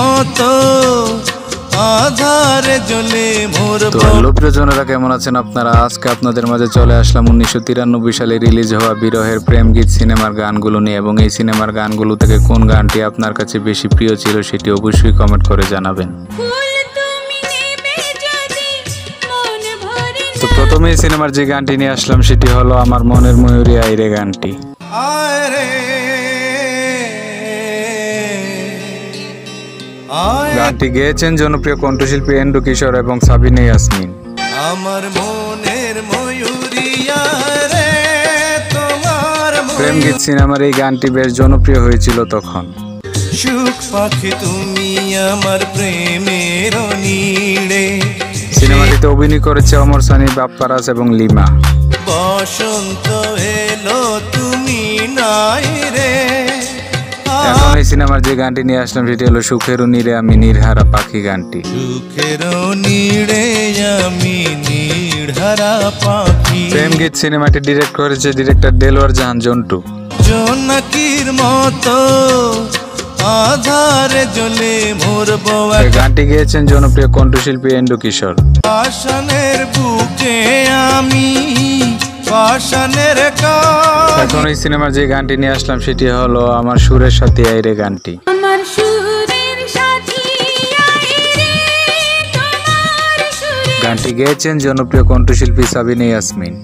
মতো আধারে জ্বলে মোর তো হ্যালো কেমন আছেন আপনারা? আজকে আপনাদের মাঝে চলে আসলাম উনিশশো তিরানব্বই সালে রিলিজ হওয়া বিরহের প্রেম গীত সিনেমার গানগুলো নিয়ে এবং এই সিনেমার গানগুলো থেকে কোন গানটি আপনার কাছে বেশি প্রিয় ছিল সেটি অবশ্যই কমেন্ট করে জানাবেন। ফুল তুমি নেবে যদি মন ভরে তো প্রথমে এই সিনেমার যে গানটি নিয়ে আসলাম সেটি হলো আমার মনের ময়ূরী আইরে গানটি। আয় গানটি গেয়েছেন জনপ্রিয় কণ্ঠশিল্পী এন্ডু কিশোর এবং সাবিনে ইয়াসমিন। আমার মনের ময়ূরিয়া রে তোমার প্রেম গীত সিনেমার এই গানটি বেশ জনপ্রিয় হয়েছিল তখন। সুখ পাখি তুমি আমার প্রেমের নীড়ে সিনেমাটিতে অভিনয় করেছে অমর সানি বাপ্পারাজ এবং লিমা। বসন্ত এলো তুমি নাই রে। এখন সিনেমার যে গানটি নিয়ে আসলাম সেটি হলো সুখের নীরে আমি নির্হারা পাখি গানটি। সুখের নীড়ে আমি নীড়হারা পাখি। প্রেম গীত সিনেমাটি ডিরেক্ট করেছে ডিরেক্টর দেলোয়ার জাহান জন্টু। জোনাকির মতো আধারে জ্বলে মোর বউয়া গানটি গেয়েছেন জনপ্রিয় কণ্ঠশিল্পী এন্ডু কিশোর। পাশানের বুকে আমি পাশানের কাজ এখন এই সিনেমার যে গানটি নিয়ে আসলাম সেটি হলো আমার সুরের সাথে আইরে গানটি। আমার সুরের সাথী গানটি গেয়েছেন জনপ্রিয় কণ্ঠশিল্পী সাবিনে ইয়াসমিন।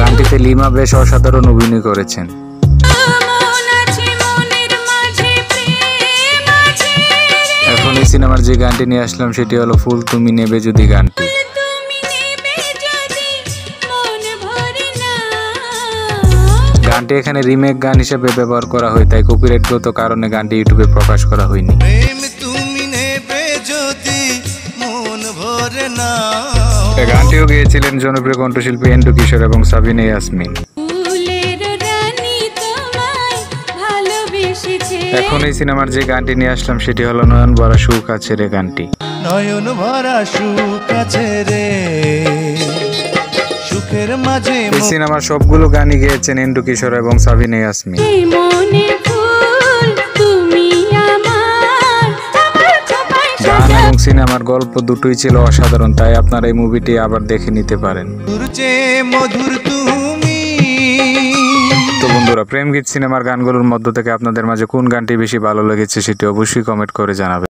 গানটিতে লিমা বেশ অসাধারণ অভিনয় করেছেন। এখন এই সিনেমার যে গানটি নিয়ে আসলাম সেটি হলো ফুল তুমি নেবে যদি গানটি। গানটি এখানে রিমেক গান হিসেবে ব্যবহার করা হয় তাই কপিরাইটগত কারণে গানটি ইউটিউবে প্রকাশ করা হয়নি। প্রেম তুমি নেবে যদি মন ভরে না এই গানটিও গেয়েছিলেন জনপ্রিয় কণ্ঠশিল্পী এন্ডু কিশোর এবং সাবিনে ইয়াসমিন। ফুলের রানী তোমায় ভালোবেসেছে। এখন এই সিনেমার যে গানটি নিয়ে আসলাম সেটি হলো নয়ন বরা সুখ আছে রে গানটি। নয়ন ভরা সুখ আছে রে। সুখের মাঝে এই সিনেমার সবগুলো গানই গেয়েছেন এন্ডু কিশোর এবং সাবিনে ইয়াসমিন। এই মনে ফুল তুমি আমার আমার খোপায় গান এবং সিনেমার গল্প দুটোই ছিল অসাধারণ তাই আপনারা এই মুভিটি আবার দেখে নিতে পারেন। মধুর মধুর তুমি। তো বন্ধুরা প্রেম গীত সিনেমার গানগুলোর মধ্য থেকে আপনাদের মাঝে কোন গানটি বেশি ভালো লেগেছে সেটি অবশ্যই কমেন্ট করে জানাবেন।